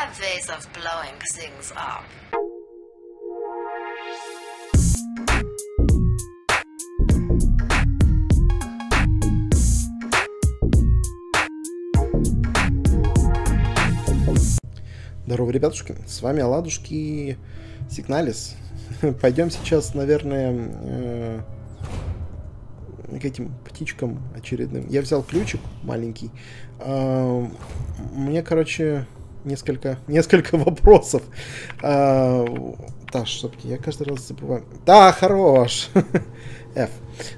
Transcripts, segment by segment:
have ways of blowing things up. Здорово, ребятушки, с вами Оладушки Сигналис. Пойдем сейчас, наверное, э, к этим птичкам очередным. Я взял ключик маленький. Э, мне, короче, несколько, несколько вопросов. Э, да, чтоб я каждый раз забываю. Да, хорош! F.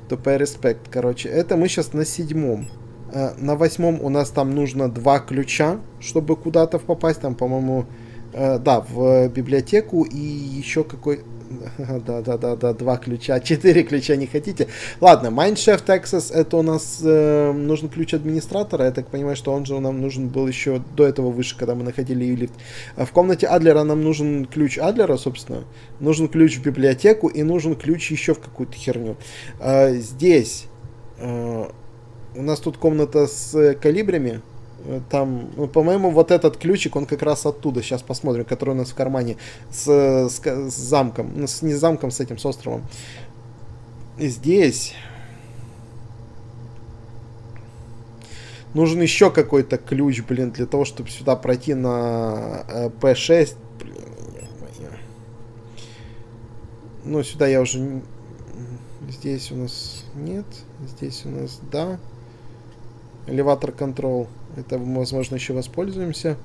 Тупая респект, короче. Это мы сейчас на седьмом. Э, на восьмом у нас там нужно два ключа, чтобы куда-то попасть. Там, по-моему, э, да, в библиотеку и еще какой... Да, да, два ключа, четыре ключа не хотите. Ладно, Mineshaft Access, это у нас э, нужен ключ администратора. Я так понимаю, что он же нам нужен был еще до этого выше, когда мы находили лифт. В комнате Адлера нам нужен ключ Адлера, собственно. Нужен ключ в библиотеку и нужен ключ еще в какую-то херню. Э, здесь э, у нас тут комната с калибрами. Э, Там, ну, по-моему, вот этот ключик, он как раз оттуда. Сейчас посмотрим, который у нас в кармане. С, с, с замком. Ну, с, не с замком, с этим, с островом. И здесь... Нужен еще какой-то ключ, блин, для того, чтобы сюда пройти на э, P6. Блин, ё-моё. ну, сюда я уже... Здесь у нас нет. Здесь у нас да. Элеватор контрол. Это, возможно, еще воспользуемся.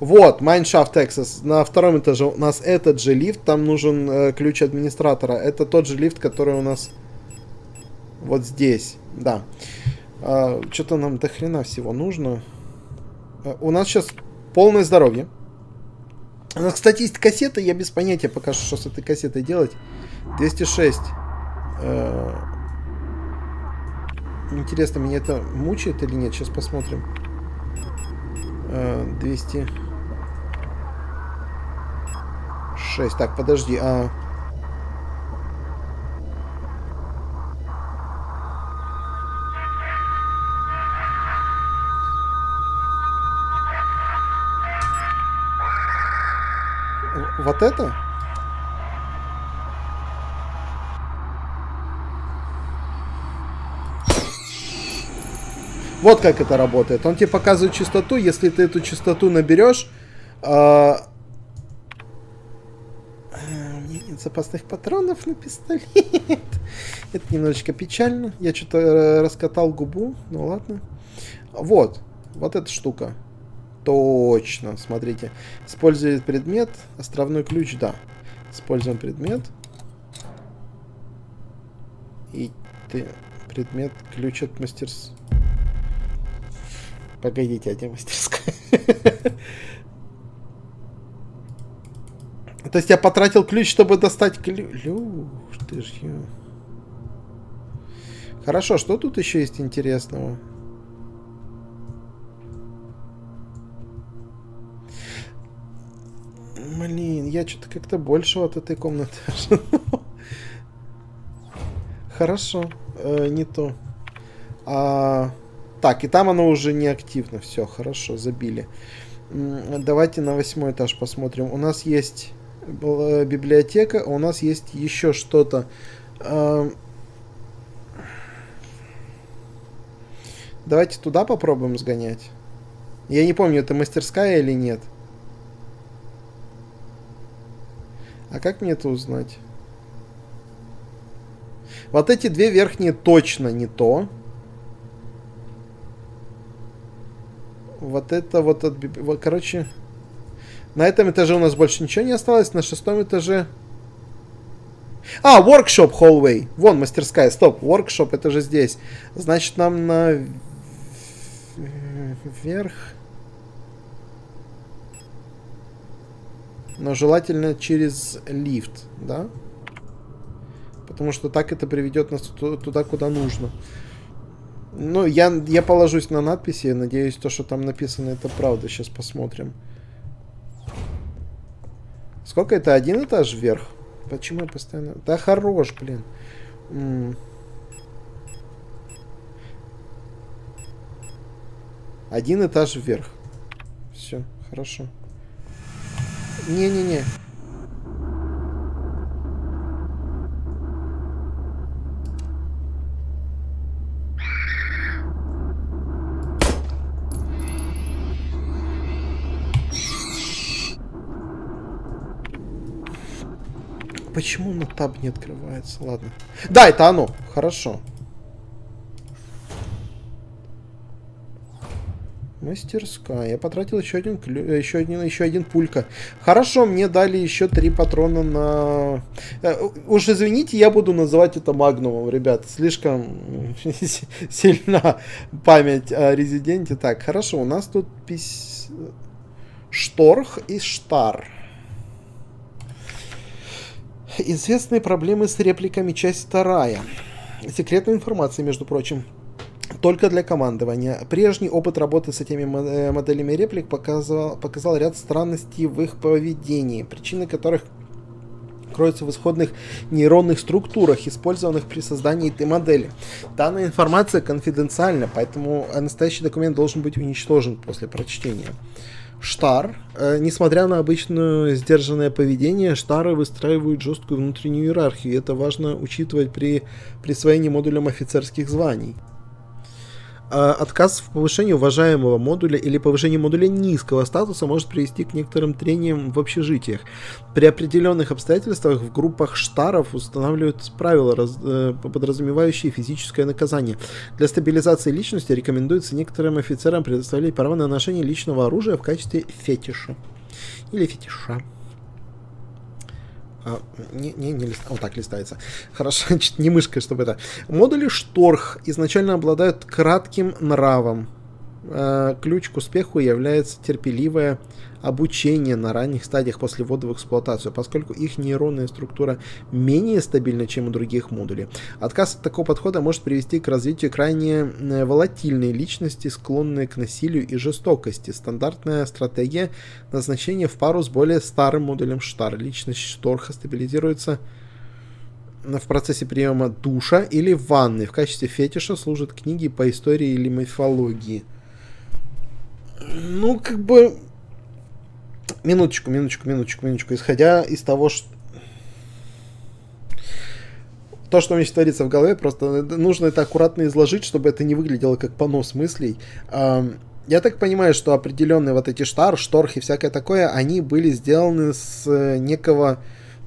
Вот, Mineshaft Access. На втором этаже у нас этот же лифт. Там нужен э, ключ администратора. Это тот же лифт, который у нас вот здесь. Да. Что-то нам до хрена всего нужно. А, у нас сейчас полное здоровье. У нас, кстати, есть кассета. Я без понятия пока что, что с этой кассетой делать. 206. Э, Интересно, меня это мучает или нет? Сейчас посмотрим. Э, 206. Так, подожди. А... Вот это? Вот как это работает. Он тебе показывает частоту. Если ты эту частоту наберешь... а, э, нет запасных патронов на пистолет. Это немножечко печально. Я что-то раскатал губу. Ну ладно. Вот. Вот эта штука. Точно. Смотрите. Использует предмет. Островной ключ, да. Используем предмет. И ты... Предмет ключ от мастерс... Погодите, а где? То есть я потратил ключ, чтобы достать ключ. Ты ж ё. Хорошо, что тут еще есть интересного? Блин, я что-то как-то больше от этой комнаты ожидал. Хорошо, э, не то. А, так, и там оно уже не активно. Все, хорошо, забили. Давайте на восьмой этаж посмотрим. У нас есть была библиотека, у нас есть еще что-то. Эм, Давайте туда попробуем сгонять. Я не помню, это мастерская или нет. А как мне это узнать? Вот эти две верхние точно не то. Вот это вот, от короче, на этом этаже у нас больше ничего не осталось. На шестом этаже... А, workshop hallway. Вон мастерская. Стоп, workshop это же здесь. Значит, нам на вверх. Но желательно через лифт, да? Потому что так это приведет нас ту- туда, куда нужно. Ну, я, я положусь на надписи. Надеюсь, то, что там написано, это правда. Сейчас посмотрим. Сколько это? Один этаж вверх? Почему я постоянно... Да хорош, блин. М. Один этаж вверх. Все, хорошо. Не-не-не. Почему на таб не открывается? Ладно. Да, это оно. Хорошо. Мастерская. Я потратил еще один. Э, еще один, еще один пулька. Хорошо, мне дали еще три патрона на... Э, уж извините, я буду называть это магнумом, ребят. Слишком сильна память о резиденте. Так, хорошо, у нас тут пись... Шторх и Штар. Известные проблемы с репликами, часть вторая. Секретная информация, между прочим только для командования. Прежний опыт работы с этими э, моделями реплик показал, показал ряд странностей в их поведении, причины которых кроются в исходных нейронных структурах, использованных при создании этой модели. Данная информация конфиденциальна, поэтому настоящий документ должен быть уничтожен после прочтения. Штар, э, несмотря на обычное сдержанное поведение, штары выстраивают жесткую внутреннюю иерархию. И это важно учитывать при присвоении модулям офицерских званий. А, отказ в повышении уважаемого модуля или повышении модуля низкого статуса может привести к некоторым трениям в общежитиях. При определенных обстоятельствах в группах штаров устанавливают правила, раз, э, подразумевающие физическое наказание. Для стабилизации личности рекомендуется некоторым офицерам предоставлять право на ношение личного оружия в качестве фетиша. Или фетиша. А, не, не, не лист... Вот так листается. Хорошо, значит, не мышкой, чтобы это. Модули Шторх изначально обладают кратким нравом. Э, ключ к успеху является терпеливое обучение на ранних стадиях после ввода в эксплуатацию, поскольку их нейронная структура менее стабильна, чем у других модулей. Отказ от такого подхода может привести к развитию крайне э, волатильной личности, склонной к насилию и жестокости. Стандартная стратегия назначения в пару с более старым модулем Штар. Личность Шторха стабилизируется в процессе приема душа или ванны. В качестве фетиша служат книги по истории или мифологии. Ну, как бы... Минуточку, минуточку, минуточку, минуточку. Исходя из того, что... То, что у меня творится в голове, просто нужно это аккуратно изложить, чтобы это не выглядело как понос мыслей. Я так понимаю, что определенные вот эти штар, шторхи, всякое такое, они были сделаны с э, некого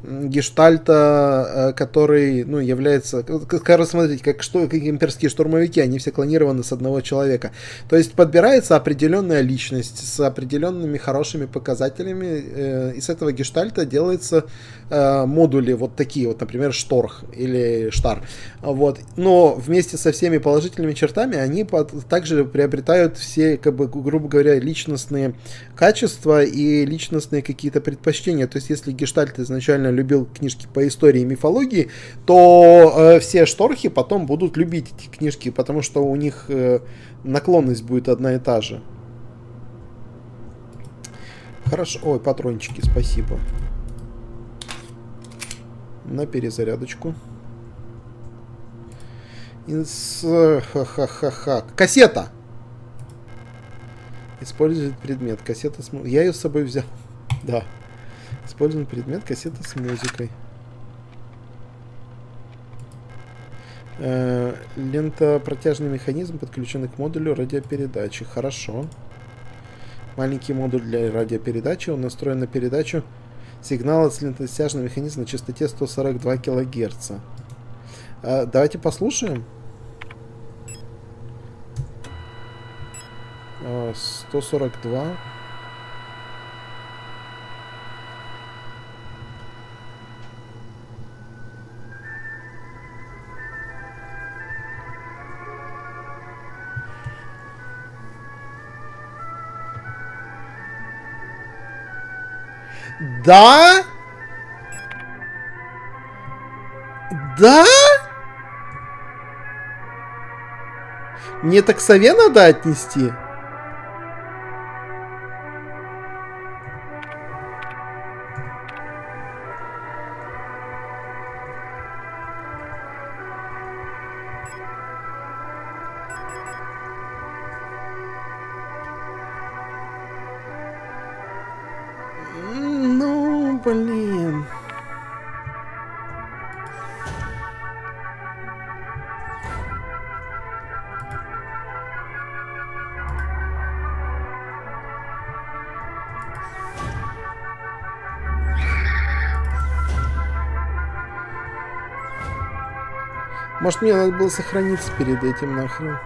гештальта, э, который, ну, является, как смотрите, как, что, как имперские штурмовики, они все клонированы с одного человека. То есть подбирается определенная личность с определенными хорошими показателями, э, и с этого гештальта делается э, модули вот такие, вот, например, шторх или штар. Вот. Но вместе со всеми положительными чертами они под, также приобретают все, как бы, грубо говоря, личностные качества и личностные какие-то предпочтения. То есть, если гештальт изначально любил книжки по истории и мифологии, то э, все шторхи потом будут любить эти книжки, потому что у них э, наклонность будет одна и та же. Хорошо. Ой, патрончики, спасибо. На перезарядочку. Инс... Ха-ха-ха-ха. Кассета! Использовать предмет. Кассета с... Я ее с собой взял. Да. Использован предмет кассета с музыкой. Э, лента протяжный механизм, подключенный к модулю радиопередачи. Хорошо. Маленький модуль для радиопередачи. Он настроен на передачу сигнала с лентостяжным механизмом на частоте 142 кГц. Э, давайте послушаем. 142 Да? Да? Мне так сове надо отнести? Может, мне надо было сохраниться перед этим нахрен.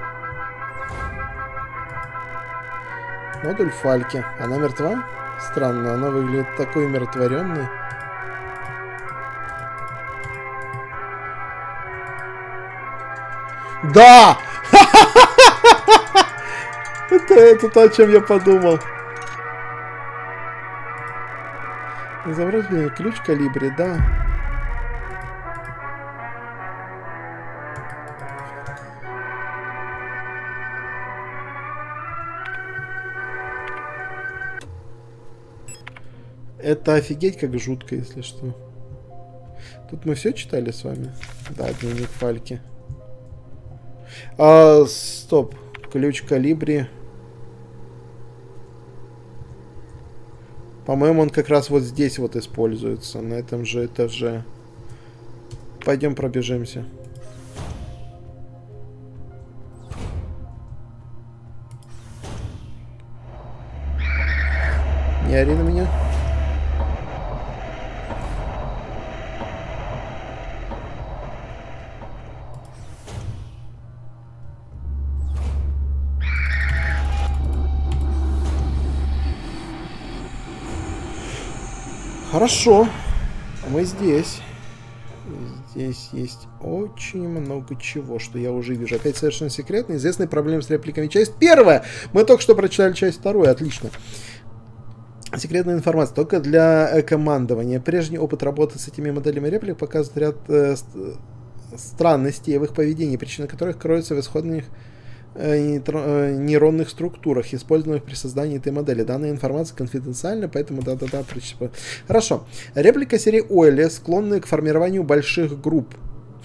Модуль Фальки. Она мертва? Странно, она выглядит такой умиротворенной. Да! Это, это то, о чем я подумал. Забрать ключ калибре, да. Это офигеть как жутко, если что. Тут мы все читали с вами? Да, дневник Фальки. А, стоп. Ключ калибри. По-моему, он как раз вот здесь вот используется. На этом же этаже. Пойдем пробежимся. Не ори на меня. Хорошо. Мы здесь. Здесь есть очень много чего, что я уже вижу. Опять совершенно секретно. Известные проблемы с репликами. Часть первая. Мы только что прочитали часть вторую. Отлично. Секретная информация только для командования. Прежний опыт работы с этими моделями реплик показывает ряд э, странностей в их поведении, причина которых кроется в исходных Э, э, нейронных структурах, используемых при создании этой модели. Данная информация конфиденциальна, поэтому да-да-да. Хорошо. Реплика серии Ойли склонны к формированию больших групп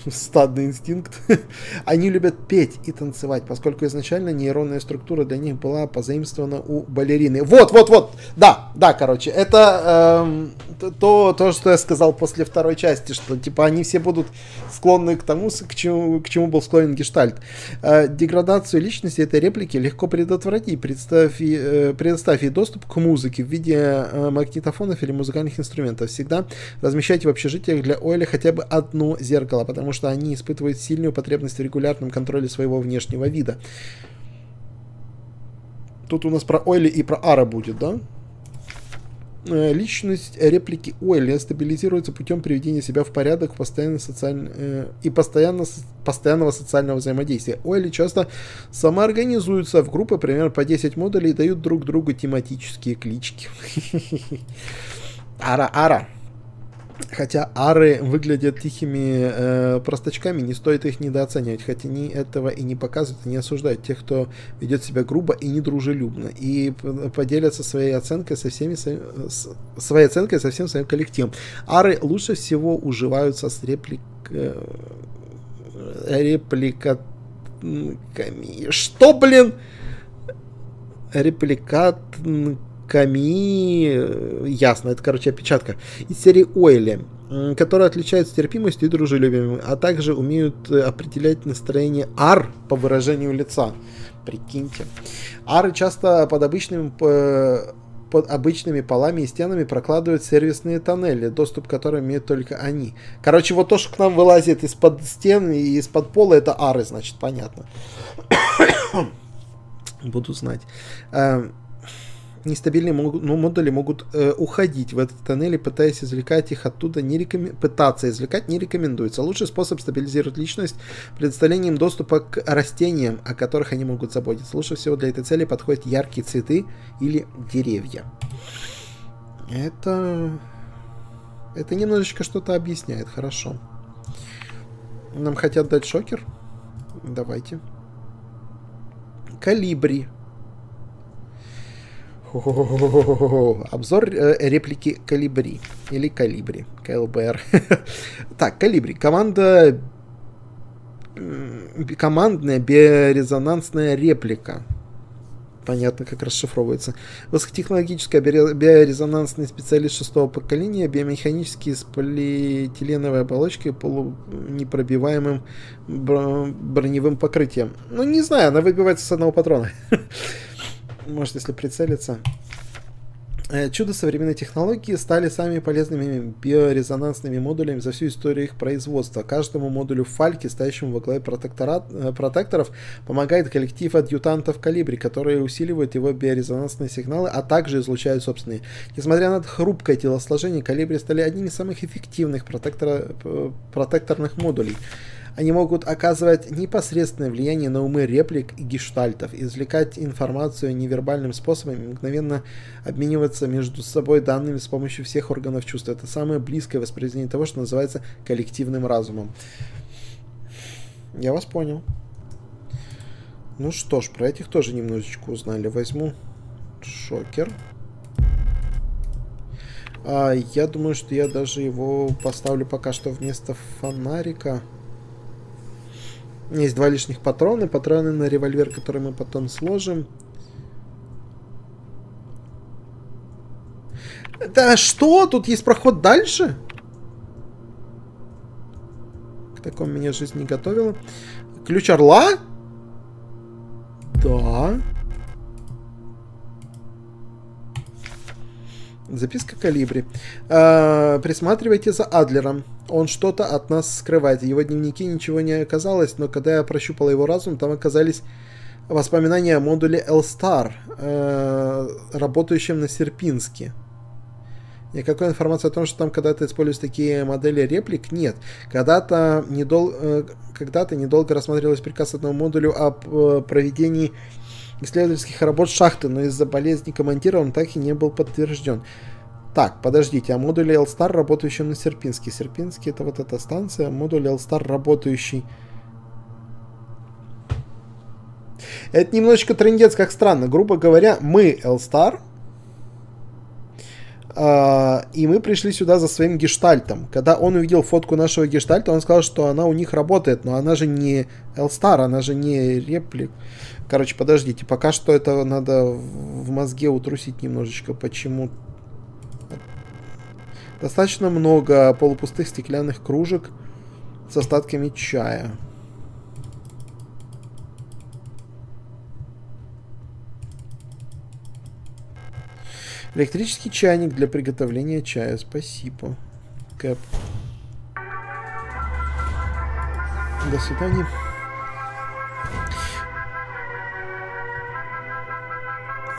стадный инстинкт. Они любят петь и танцевать, поскольку изначально нейронная структура для них была позаимствована у балерины. Вот, вот, вот, да, да, короче, это эм, то, то, что я сказал после второй части, что типа они все будут склонны к тому, к чему, к чему был склонен Гештальт. Э, деградацию личности этой реплики легко предотвратить, представь, э, предоставь ей доступ к музыке в виде э, магнитофонов или музыкальных инструментов. Всегда размещайте в общежитиях для Ойля хотя бы одно зеркало, потому что они испытывают сильную потребность в регулярном контроле своего внешнего вида. Тут у нас про Ойли и про Ара будет, да? Э, личность реплики Ойли стабилизируется путем приведения себя в порядок постоянно социаль... Э, и постоянно... постоянного социального взаимодействия. Ойли часто самоорганизуются в группы, примерно по 10 модулей, и дают друг другу тематические клички. Ара-ара. Хотя ары выглядят тихими э, простачками, не стоит их недооценивать, хотя они этого и не показывают, и не осуждают тех, кто ведет себя грубо и недружелюбно, и поделятся своей оценкой со всеми с, своей оценкой со всем своим коллективом. Ары лучше всего уживаются с реплик, э, репликатками. Что, блин? Репликат Ками, э, ясно, это, короче, опечатка, из серии Ойли, которые отличаются терпимостью и дружелюбием, а также умеют э, определять настроение ар по выражению лица. Прикиньте. Ары часто под обычными под обычными полами и стенами прокладывают сервисные тоннели, доступ к которым имеют только они. Короче, вот то, что к нам вылазит из-под стен и из-под пола, это ары, значит, понятно. Буду знать. Нестабильные ну, модули могут э, уходить в этот тоннель, пытаясь извлекать их оттуда, не рекомен... пытаться извлекать не рекомендуется. Лучший способ стабилизировать личность предоставлением доступа к растениям, о которых они могут заботиться. Лучше всего для этой цели подходят яркие цветы или деревья. Это... Это немножечко что-то объясняет, хорошо. Нам хотят дать шокер? Давайте. Калибри. Обзор э, реплики Калибри. Или Калибри. КЛБР. так, Калибри. Команда... Командная биорезонансная реплика. Понятно, как расшифровывается. Высокотехнологический биорезонансный специалист шестого поколения, биомеханические с полиэтиленовой оболочкой полунепробиваемым броневым покрытием. Ну, не знаю, она выбивается с одного патрона. Может, если прицелиться. Э, чудо современной технологии стали самыми полезными биорезонансными модулями за всю историю их производства. Каждому модулю Фальки, стоящему во главе э, протекторов, помогает коллектив адъютантов Калибри, которые усиливают его биорезонансные сигналы, а также излучают собственные. Несмотря на хрупкое телосложение, Калибри стали одними из самых эффективных протектора, э, протекторных модулей. Они могут оказывать непосредственное влияние на умы реплик и гештальтов, извлекать информацию невербальным способом и мгновенно обмениваться между собой данными с помощью всех органов чувств. Это самое близкое воспроизведение того, что называется коллективным разумом. Я вас понял. Ну что ж, про этих тоже немножечко узнали. Возьму шокер. А, я думаю, что я даже его поставлю пока что вместо фонарика. Есть два лишних патрона. Патроны на револьвер, которые мы потом сложим. Да что? Тут есть проход дальше? К такому меня жизнь не готовила. Ключ орла? Да. Записка калибри. Э, присматривайте за Адлером. Он что-то от нас скрывает. Его дневнике ничего не оказалось, но когда я прощупал его разум, там оказались воспоминания о модуле L-Star, э, работающем на Серпинске. Никакой информации о том, что там когда-то используются такие модели реплик, нет. Когда-то недол... э, когда-то недолго рассматривалось приказ одному модулю о э, проведении исследовательских работ шахты, но из-за болезни командира он так и не был подтвержден. Так, подождите, а модуль L-Star, работающий на Серпинске. Серпинский это вот эта станция, модуль L-Star, работающий... Это немножечко трендец, как странно. Грубо говоря, мы L-Star, Uh, и мы пришли сюда за своим гештальтом. Когда он увидел фотку нашего гештальта, он сказал, что она у них работает, но она же не L-Star, она же не реплик. Короче, подождите, пока что это надо в мозге утрусить немножечко, почему Достаточно много полупустых стеклянных кружек с остатками чая. Электрический чайник для приготовления чая. Спасибо. Кэп. До свидания.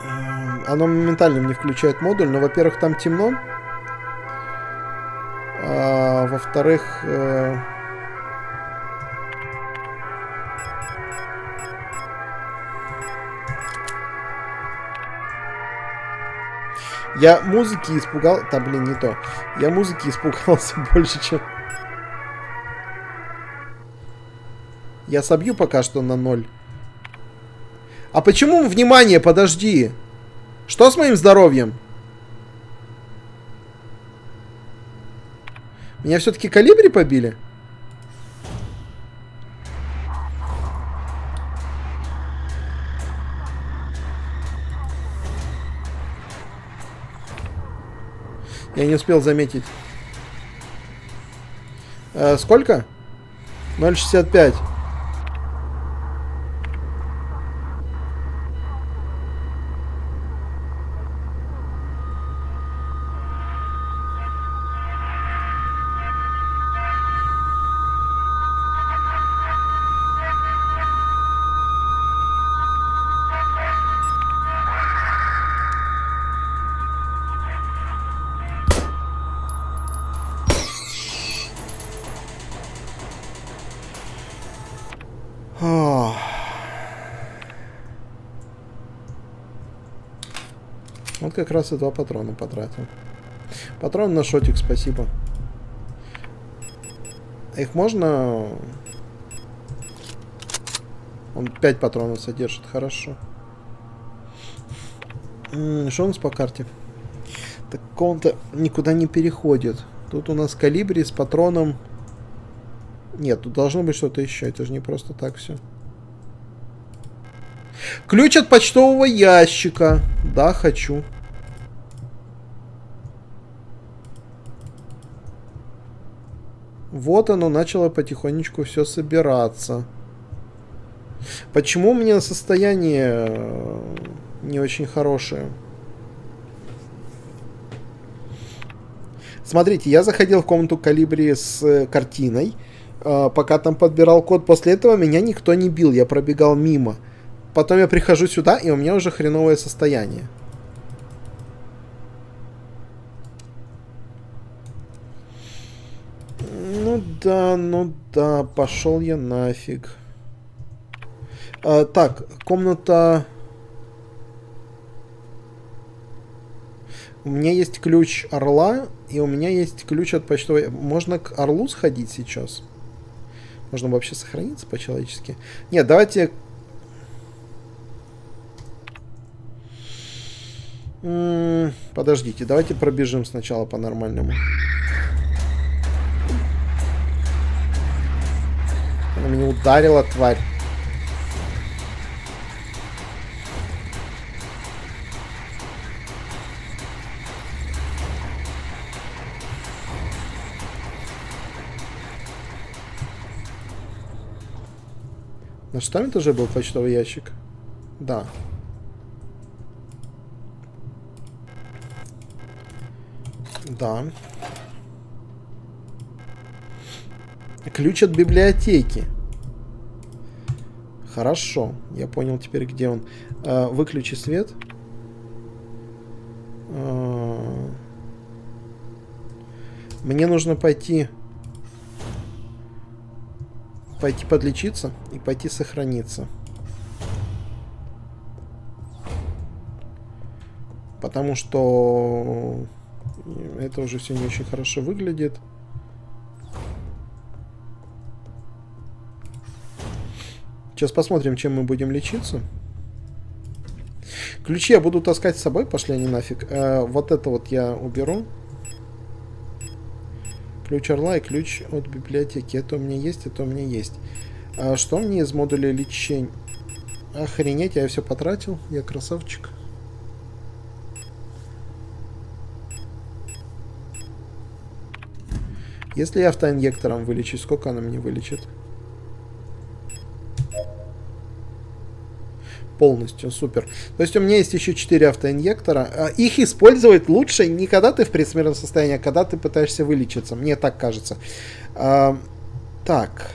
Эм, оно моментально мне включает модуль, но, во-первых, там темно. А, во-вторых, э, Я музыки испугал... Да, блин, не то. Я музыки испугался больше, чем... Я собью пока что на ноль. А почему, внимание, подожди. Что с моим здоровьем? Меня все-таки калибри побили? Я не успел заметить. Э, сколько? 0,65. Как раз и два патрона потратил. Патрон на шотик, спасибо. Их можно... Он 5 патронов содержит, хорошо. Что у нас по карте? Так он-то никуда не переходит. Тут у нас калибри с патроном... Нет, тут должно быть что-то еще. Это же не просто так все. Ключ от почтового ящика. Да, хочу. Вот оно начало потихонечку все собираться. Почему у меня состояние э, не очень хорошее? Смотрите, я заходил в комнату Калибри с э, картиной, э, пока там подбирал код. После этого меня никто не бил, я пробегал мимо. Потом я прихожу сюда, и у меня уже хреновое состояние. Да, ну да, пошел я нафиг. А, так, комната... У меня есть ключ орла, и у меня есть ключ от почтовой... Можно к орлу сходить сейчас? Можно вообще сохраниться по-человечески? Нет, давайте... Подождите, давайте пробежим сначала по-нормальному. Меня ударила, тварь. На шестом этаже был почтовый ящик? Да. Да. Ключ от библиотеки. Хорошо. Я понял теперь, где он. А, выключи свет. А, мне нужно пойти пойти подлечиться и пойти сохраниться. Потому что это уже все не очень хорошо выглядит. Сейчас посмотрим, чем мы будем лечиться. Ключи я буду таскать с собой, пошли они нафиг. Э, вот это вот я уберу. Ключ орла и ключ от библиотеки. Это у меня есть, это у меня есть. А что мне из модуля лечения? Охренеть, я все потратил. Я красавчик. Если я автоинъектором вылечу, сколько она мне вылечит? Полностью, супер. То есть у меня есть еще 4 автоинъектора. А, их использовать лучше не когда ты в предсмертном состоянии, а когда ты пытаешься вылечиться. Мне так кажется. А, так.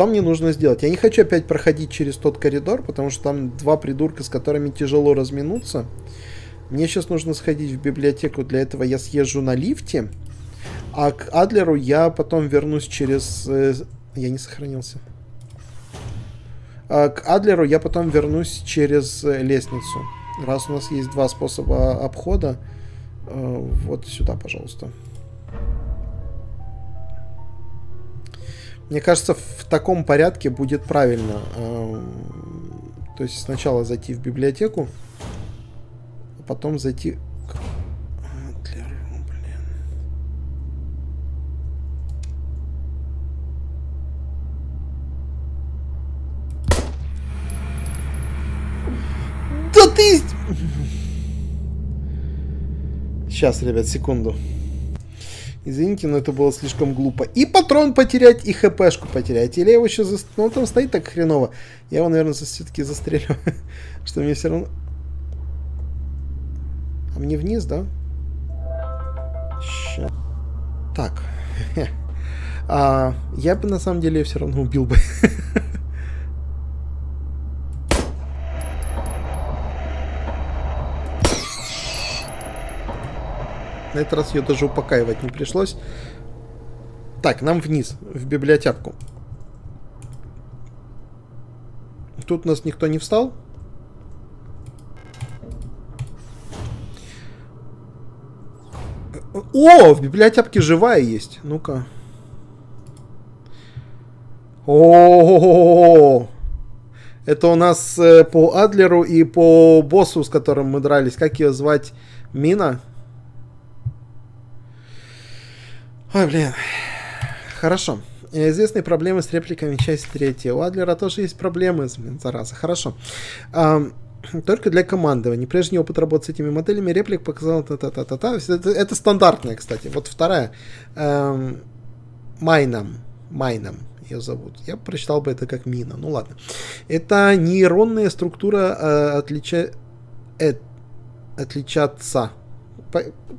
Что мне нужно сделать? Я не хочу опять проходить через тот коридор, потому что там два придурка, с которыми тяжело разминуться. Мне сейчас нужно сходить в библиотеку, для этого я съезжу на лифте, а к Адлеру я потом вернусь через... Э, я не сохранился. А к Адлеру я потом вернусь через э, лестницу. Раз у нас есть два способа обхода, э, вот сюда, пожалуйста. Мне кажется, в таком порядке будет правильно. То есть сначала зайти в библиотеку, потом зайти... Для... Блин. Да ты... Сейчас, ребят, секунду. Извините, но это было слишком глупо. И патрон потерять, и хпшку потерять. Или я его еще... За... Ну, он там стоит так хреново. Я его, наверное, все-таки застрелю. Что мне все равно... А мне вниз, да? Ща. Так. А, я бы на самом деле все равно убил бы. На этот раз ее даже упокаивать не пришлось. Так, нам вниз, в библиотеку. Тут нас никто не встал. О, в библиотеке живая есть. Ну-ка. О, это у нас э, по Адлеру и по боссу, с которым мы дрались. Как ее звать? Мина? Ой, блин. Хорошо. Известные проблемы с репликами части третья. У Адлера тоже есть проблемы, блин, зараза. Хорошо. Um, только для командования. Прежний опыт работы с этими моделями реплик показал та-та-та-та-та. Это, это стандартная, кстати. Вот вторая. Эм, Майном. Майном ее зовут. Я прочитал бы это как мина. Ну ладно. Это нейронная структура э, отлича... э, отличаться.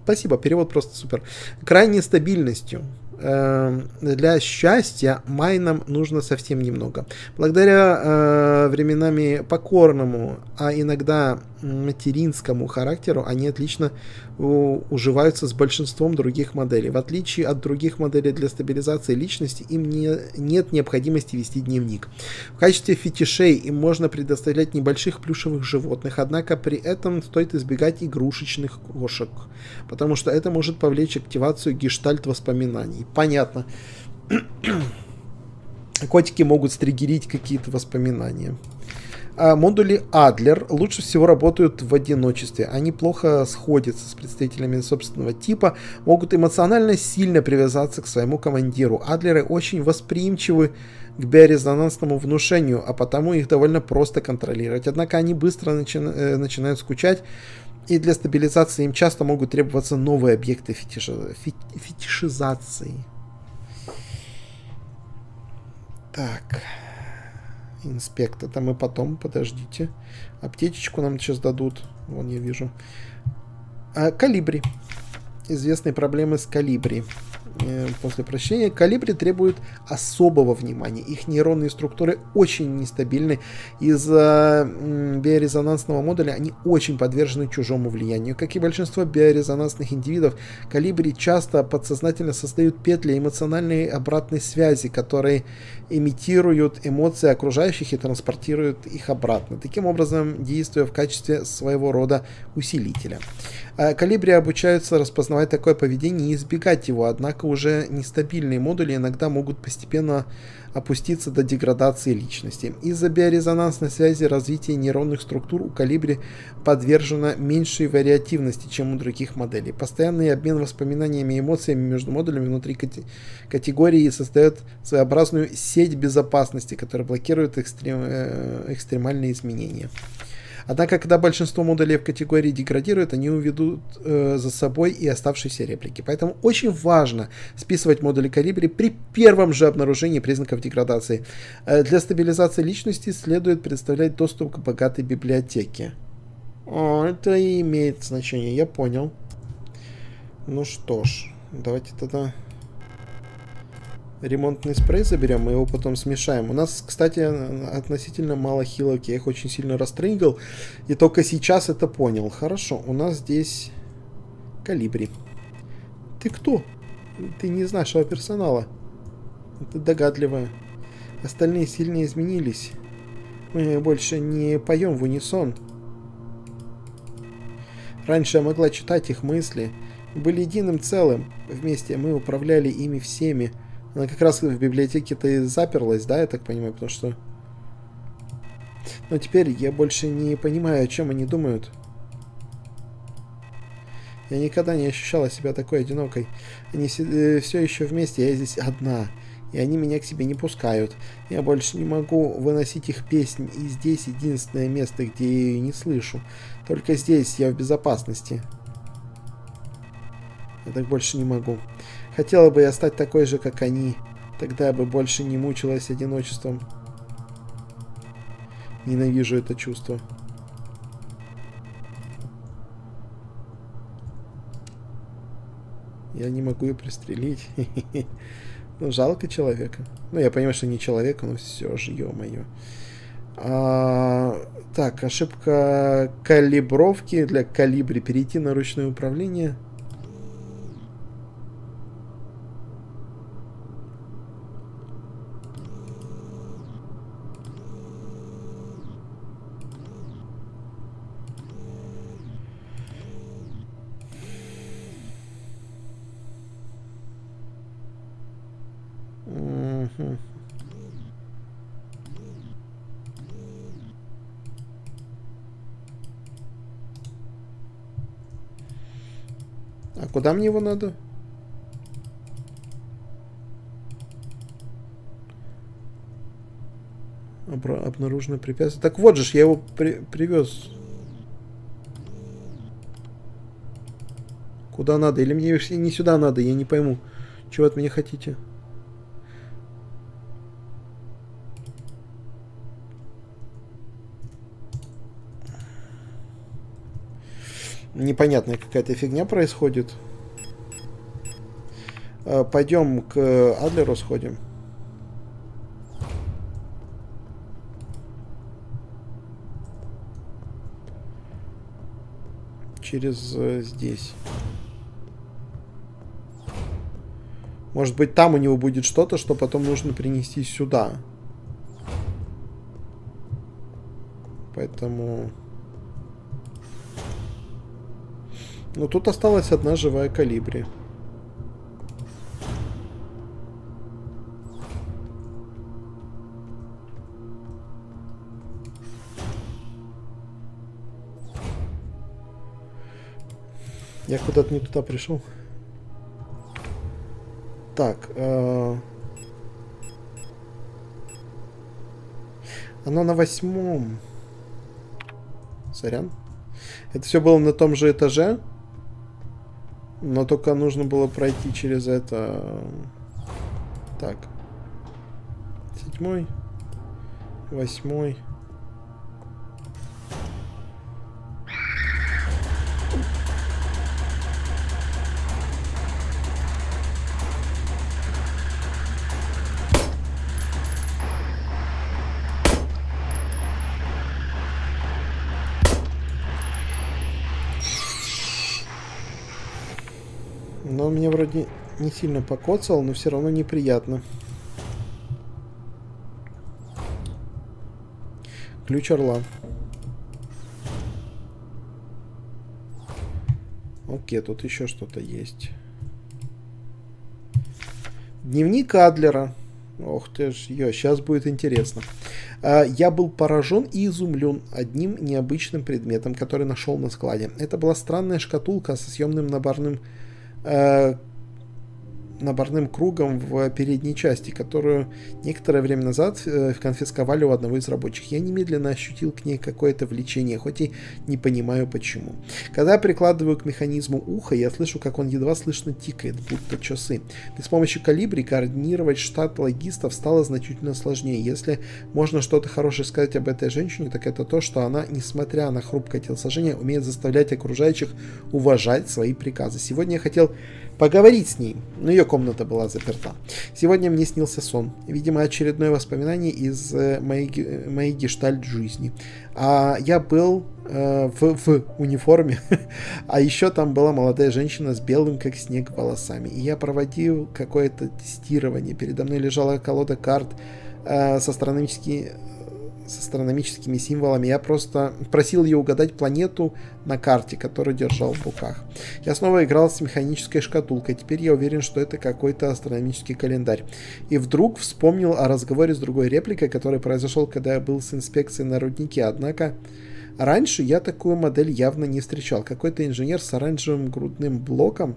Спасибо, перевод просто супер. Крайней стабильностью. Эм, для счастья майнам нужно совсем немного. Благодаря э, временами покорному, а иногда материнскому характеру, они отлично уживаются с большинством других моделей. В отличие от других моделей для стабилизации личности, им не, нет необходимости вести дневник. В качестве фетишей им можно предоставлять небольших плюшевых животных, однако при этом стоит избегать игрушечных кошек, потому что это может повлечь активацию гештальт воспоминаний. Понятно. Котики могут стригерить какие-то воспоминания. А модули Adler лучше всего работают в одиночестве. Они плохо сходятся с представителями собственного типа, могут эмоционально сильно привязаться к своему командиру. Адлеры очень восприимчивы к биорезонансному внушению, а потому их довольно просто контролировать. Однако они быстро начи э, начинают скучать, и для стабилизации им часто могут требоваться новые объекты фетиши фетишизации. Так. Инспект. Это мы потом, подождите. Аптечечку нам сейчас дадут. Вон я вижу. А, калибри. Известные проблемы с калибри. Э, после прощения, калибри требуют особого внимания. Их нейронные структуры очень нестабильны. Из-за биорезонансного модуля они очень подвержены чужому влиянию. Как и большинство биорезонансных индивидов, калибри часто подсознательно создают петли эмоциональной обратной связи, которые имитируют эмоции окружающих и транспортируют их обратно, таким образом действуя в качестве своего рода усилителя. А калибри обучаются распознавать такое поведение и избегать его, однако уже нестабильные модули иногда могут постепенно опуститься до деградации личности. Из-за биорезонансной связи развитие нейронных структур у калибри подвержено меньшей вариативности, чем у других моделей. Постоянный обмен воспоминаниями и эмоциями между модулями внутри категории создает своеобразную сеть безопасности, которая блокирует экстрем, э, экстремальные изменения. Однако, когда большинство модулей в категории деградируют, они уведут э, за собой и оставшиеся реплики. Поэтому очень важно списывать модули калибри при первом же обнаружении признаков деградации. Э, для стабилизации личности следует предоставлять доступ к богатой библиотеке. О, это и имеет значение, я понял. Ну что ж, давайте тогда ремонтный спрей заберем, мы его потом смешаем. У нас, кстати, относительно мало хилок, я их очень сильно растрыгал, и только сейчас это понял. Хорошо, у нас здесь калибри. Ты кто? Ты не из нашего персонала. Ты догадливая. Остальные сильно изменились. Мы больше не поем в унисон. Раньше я могла читать их мысли. Были единым целым. Вместе мы управляли ими всеми. Она как раз в библиотеке-то и заперлась, да, я так понимаю, потому что... Но теперь я больше не понимаю, о чем они думают. Я никогда не ощущала себя такой одинокой. Они э, все еще вместе, я здесь одна. И они меня к себе не пускают. Я больше не могу выносить их песнь, и здесь единственное место, где я ее не слышу. Только здесь я в безопасности. Я так больше не могу. Хотела бы я стать такой же, как они. Тогда бы больше не мучилась одиночеством. Ненавижу это чувство. Я не могу ее пристрелить. ну, жалко человека. Ну, я понимаю, что не человека, но все же, ё-моё. А, так, ошибка калибровки для калибри. Перейти на ручное управление. А куда мне его надо? обнаружено препятствие. Так вот же, я его при привез. Куда надо? Или мне не сюда надо? Я не пойму, чего от меня хотите. Непонятная какая-то фигня происходит. Э, Пойдем к Адлеру сходим. Через э, здесь. Может быть, там у него будет что-то, что потом нужно принести сюда. Поэтому... Ну, тут осталась одна живая калибри. Я куда-то не туда пришел. Так. Э... Оно на восьмом. Сорян. Это все было на том же этаже. Но только нужно было пройти через это. Так. Седьмой. Восьмой. Не сильно покоцал, но все равно неприятно. Ключ орла. Окей, тут еще что-то есть. Дневник Адлера. Ох ты ж, ё, сейчас будет интересно. А, я был поражен и изумлен одним необычным предметом, который нашел на складе. Это была странная шкатулка со съемным наборным э, наборным кругом в передней части, которую некоторое время назад э, конфисковали у одного из рабочих. Я немедленно ощутил к ней какое-то влечение, хоть и не понимаю почему. Когда я прикладываю к механизму ухо, я слышу, как он едва слышно тикает, будто часы. Без помощи калибри координировать штат логистов стало значительно сложнее. Если можно что-то хорошее сказать об этой женщине, так это то, что она, несмотря на хрупкое телосложение, умеет заставлять окружающих уважать свои приказы. Сегодня я хотел поговорить с ней, но ее комната была заперта. Сегодня мне снился сон. Видимо, очередное воспоминание из э, моей, моей гештальт жизни. А я был э, в, в униформе, а еще там была молодая женщина с белым, как снег, волосами. И я проводил какое-то тестирование. Передо мной лежала колода карт э, с астрономическими с астрономическими символами. Я просто просил ее угадать планету на карте, которую держал в руках. Я снова играл с механической шкатулкой. Теперь я уверен, что это какой-то астрономический календарь. И вдруг вспомнил о разговоре с другой репликой, который произошел, когда я был с инспекцией на руднике. Однако раньше я такую модель явно не встречал. Какой-то инженер с оранжевым грудным блоком,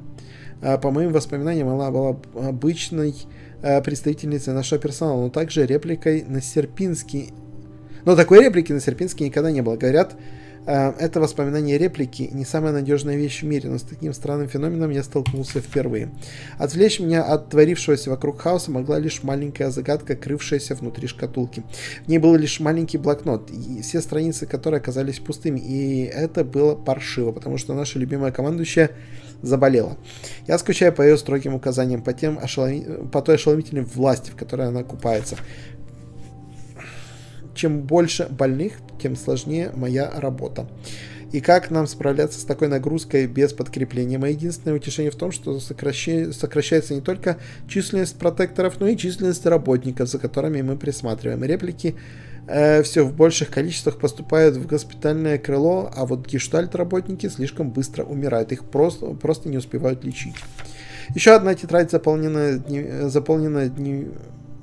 а, по моим воспоминаниям, она была обычной а, представительницей нашего персонала, но также репликой на Серпинский но такой реплики на Серпинске никогда не было. Говорят, э, это воспоминание реплики не самая надежная вещь в мире, но с таким странным феноменом я столкнулся впервые. Отвлечь меня от творившегося вокруг хаоса могла лишь маленькая загадка, крывшаяся внутри шкатулки. В ней был лишь маленький блокнот, и все страницы которой оказались пустыми, и это было паршиво, потому что наша любимая командующая заболела. Я скучаю по ее строгим указаниям, по, тем ошелом... по той ошеломительной власти, в которой она купается чем больше больных, тем сложнее моя работа. И как нам справляться с такой нагрузкой без подкрепления? Мое единственное утешение в том, что сокращай, сокращается не только численность протекторов, но и численность работников, за которыми мы присматриваем. Реплики э, все в больших количествах поступают в госпитальное крыло, а вот гештальт-работники слишком быстро умирают. Их просто, просто не успевают лечить. Еще одна тетрадь заполнена, заполнена дни,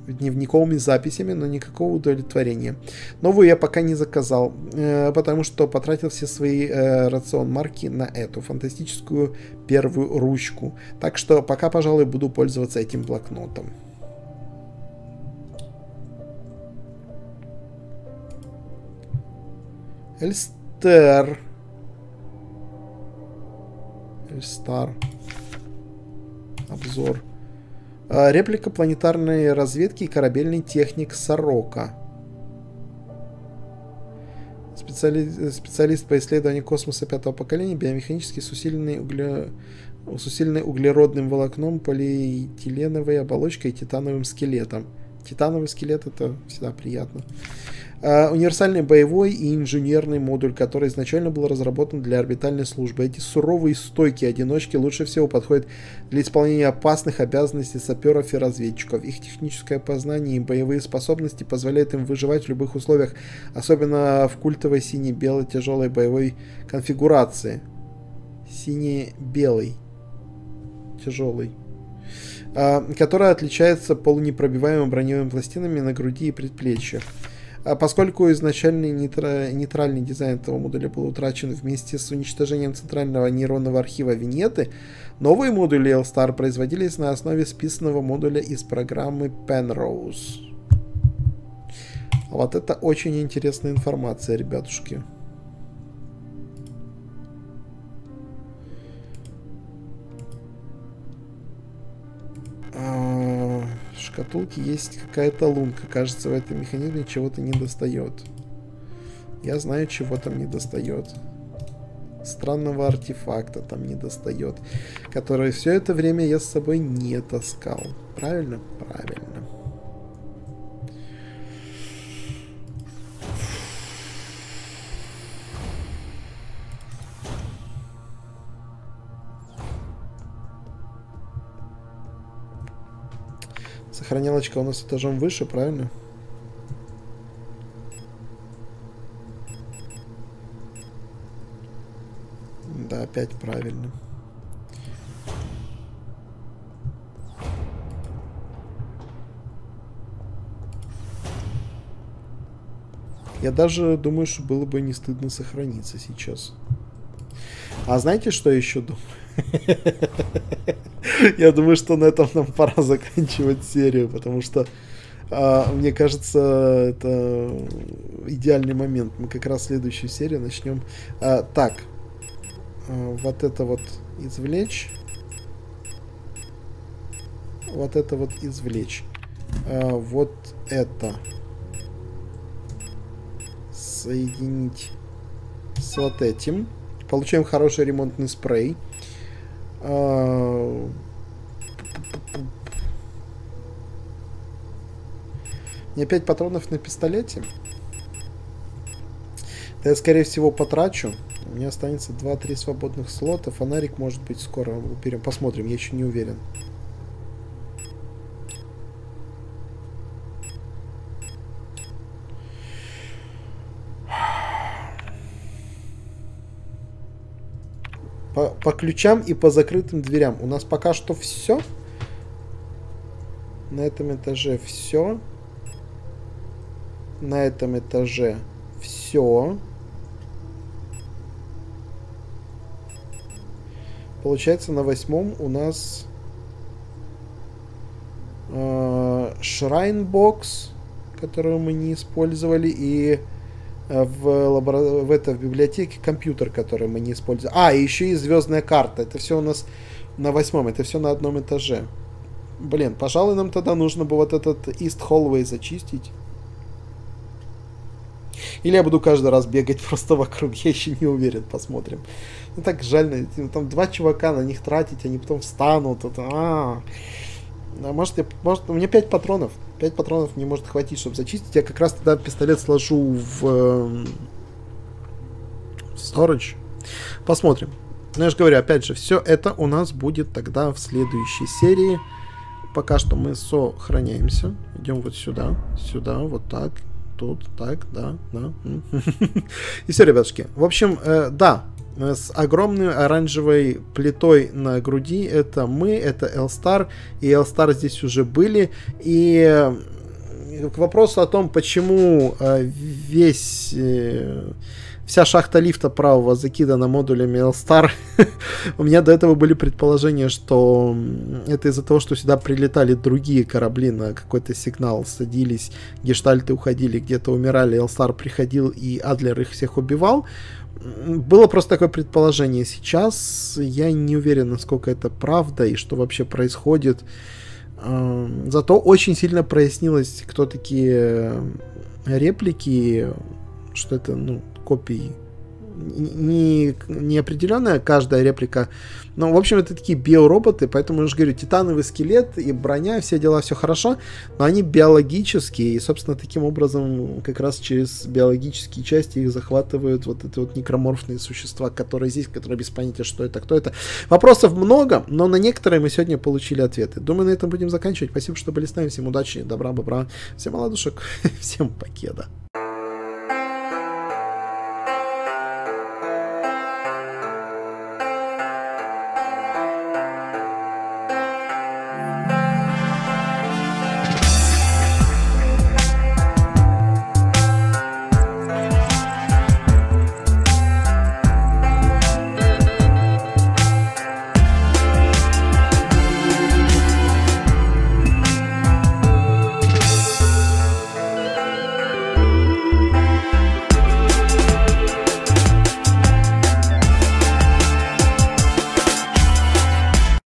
дневниковыми записями, но никакого удовлетворения. Новую я пока не заказал, э, потому что потратил все свои э, рацион марки на эту фантастическую первую ручку. Так что пока, пожалуй, буду пользоваться этим блокнотом. Эльстер. Эльстар. Обзор. А, реплика планетарной разведки и корабельный техник Сорока. Специали... Специалист по исследованию космоса пятого поколения, биомеханически с усиленной, угле... с усиленной углеродным волокном, полиэтиленовой оболочкой и титановым скелетом. Титановый скелет это всегда приятно. Uh, универсальный боевой и инженерный модуль, который изначально был разработан для орбитальной службы. Эти суровые стойкие одиночки лучше всего подходят для исполнения опасных обязанностей саперов и разведчиков. Их техническое познание и боевые способности позволяют им выживать в любых условиях, особенно в культовой сине-белой тяжелой боевой конфигурации. Сине-белый. Тяжелый. Uh, которая отличается полунепробиваемыми броневыми пластинами на груди и предплечьях. А поскольку изначальный нейтра... нейтральный дизайн этого модуля был утрачен вместе с уничтожением центрального нейронного архива Винеты, новые модули L-Star производились на основе списанного модуля из программы Penrose. Вот это очень интересная информация, ребятушки. Шкатулке есть какая-то лунка. Кажется, в этом механизме чего-то не достает. Я знаю, чего там не достает. Странного артефакта там не достает. Который все это время я с собой не таскал. Правильно? Правильно. Сохранялочка у нас этажом выше, правильно? Да, опять правильно. Я даже думаю, что было бы не стыдно сохраниться сейчас. А знаете, что я еще думаю? Я думаю, что на этом нам пора заканчивать серию, потому что а, мне кажется, это идеальный момент. Мы как раз следующую серию начнем. А, так, а, вот это вот извлечь. Вот это вот извлечь. Вот это соединить с вот этим. Получаем хороший ремонтный спрей. А, мне 5 патронов на пистолете. Да я, скорее всего, потрачу. У меня останется 2-3 свободных слота. Фонарик, может быть, скоро уберем. Посмотрим, я еще не уверен. По, по ключам и по закрытым дверям. У нас пока что все. На этом этаже все. На этом этаже все. Получается, на восьмом у нас э, которую мы не использовали, и Э, в, лабора... в, это, в библиотеке компьютер, который мы не используем. А, и еще и звездная карта. Это все у нас на восьмом, это все на одном этаже. Блин, пожалуй, нам тогда нужно бы вот этот East Hallway зачистить. Или я буду каждый раз бегать просто вокруг, я еще не уверен, посмотрим. Ну так жаль, там два чувака на них тратить, они потом встанут. Это, а, -а, -а. А может, я, может, у меня 5 патронов. 5 патронов мне может хватить, чтобы зачистить. Я как раз тогда пистолет сложу в, э. Посмотрим. Но я же говорю, опять же, все это у нас будет тогда в следующей серии. Пока что мы сохраняемся. Идем вот сюда, сюда, вот так, тут, так, да, да. И все, ребятушки. В общем, э, да, с огромной оранжевой плитой на груди. Это мы, это L-Star, и L-Star здесь уже были. И к вопросу о том, почему э, весь э, вся шахта лифта правого закидана модулями L-Star. У меня до этого были предположения, что это из-за того, что сюда прилетали другие корабли на какой-то сигнал, садились, гештальты уходили, где-то умирали, L-Star приходил и Адлер их всех убивал. Было просто такое предположение. Сейчас я не уверен, насколько это правда и что вообще происходит. Зато очень сильно прояснилось, кто такие реплики, что это, ну, копий не, не определенная каждая реплика. Но, в общем, это такие биороботы, поэтому я же говорю, титановый скелет и броня, все дела, все хорошо, но они биологические, и, собственно, таким образом, как раз через биологические части их захватывают вот эти вот некроморфные существа, которые здесь, которые без понятия, что это, кто это. Вопросов много, но на некоторые мы сегодня получили ответы. Думаю, на этом будем заканчивать. Спасибо, что были с нами. Всем удачи, добра, бобра. Всем ладушек, всем покеда.